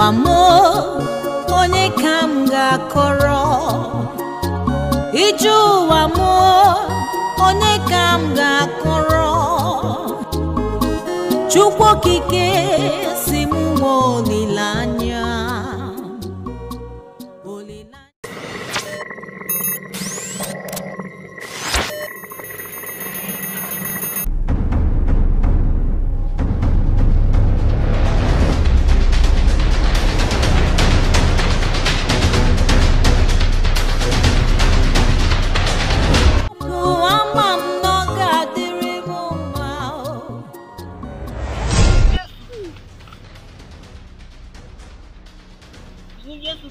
ụwa onye ka m ga-akọrọ? Ije ụwa m onye ka m ga-akọrọ? Chukwu okike si m olileanya olileanya.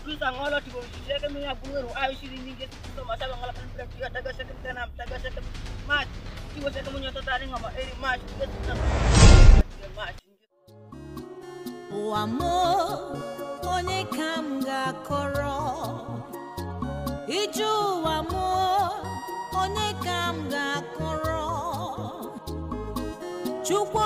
Kristo angolo tibo sheke mi abungeru ayo shiri ni Yesu Kristo masa bangala kan prak tiga taga sheke tanam taga sheke mat tibo sheke munyo to tari ngama eri mat Yesu Kristo mat ụwa m onye ka m ga-akọrọ ije ụwa m onye ka m ga-akọrọ chukwu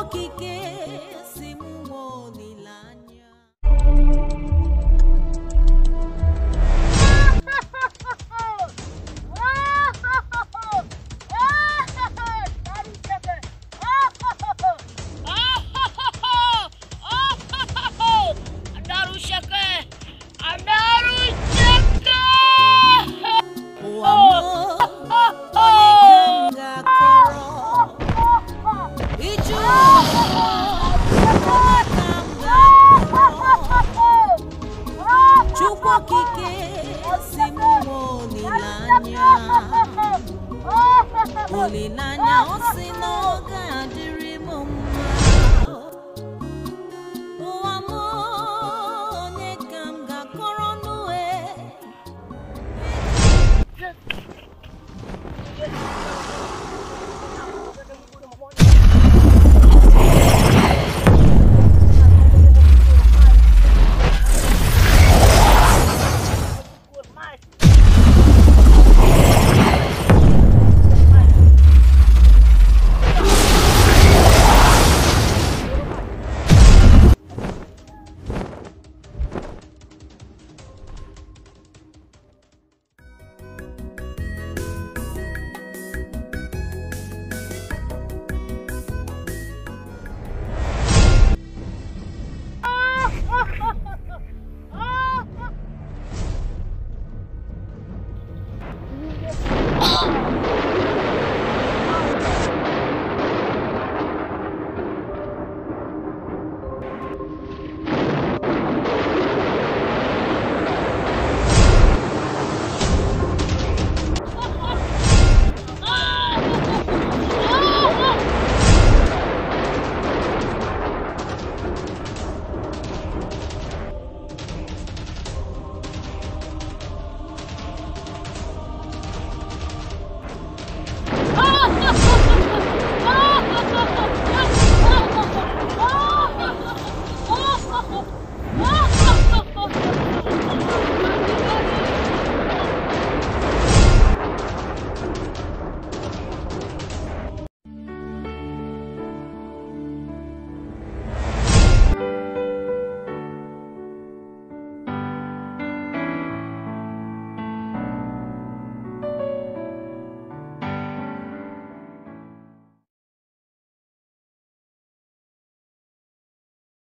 Olile anya o si n'oge adịrị m mma 了。